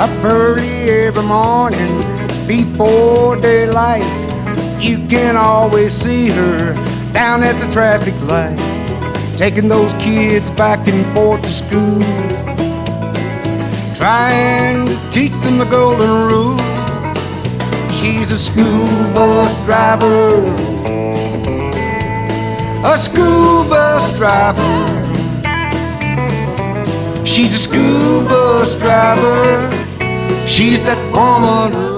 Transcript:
up early every morning before daylight. You can always see her down at the traffic light, taking those kids back and forth to school, trying to teach them the golden rule. She's a school bus driver, a school bus driver. She's a school bus driver. She's that woman